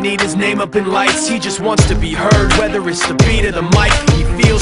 need his name up in lights. He just wants to be heard, whether it's the beat or the mic. He feels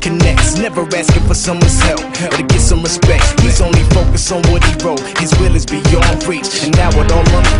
connects. Never asking for someone's help or to get some respect. He's only focused on what he wrote, his will is beyond reach. And now it all unfolds,